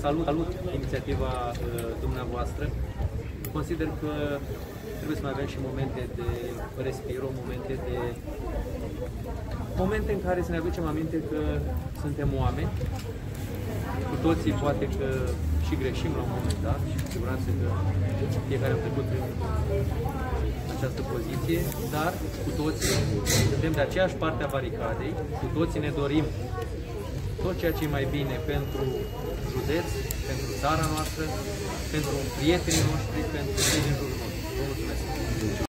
Salut, salut inițiativa uh, dumneavoastră. Consider că trebuie să mai avem și momente de respiro, momente de momente în care să ne aducem aminte că suntem oameni. Cu toții poate că și greșim la un moment dat și cu siguranță că fiecare am trecut prin această poziție, dar cu toții suntem de aceeași parte a baricadei, cu toții ne dorim tot ceea ce e mai bine pentru județ, pentru țara noastră, pentru prietenii noștri, pentru cei din